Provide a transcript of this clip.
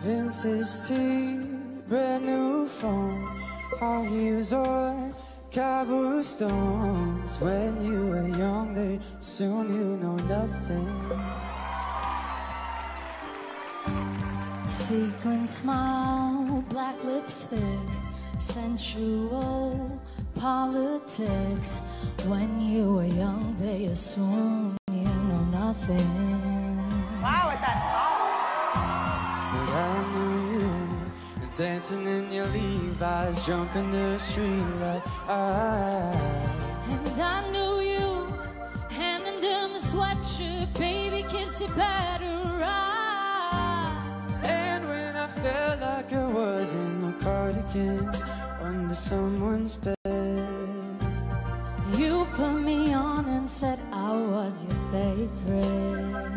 Vintage tee, brand new phone, high heels or cobblestones. When you were young, they assume you know nothing. Sequin smile, black lipstick, sensual politics. When you were young, they assume I knew you Dancing in your Levi's Drunk under a streetlight. I... And I knew you Handing them a sweatshirt Baby, kiss you better I... And when I felt like I was In a cardigan Under someone's bed. You put me on and said I was your favorite.